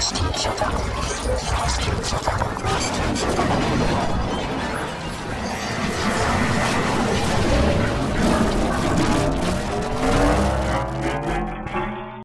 Shut up.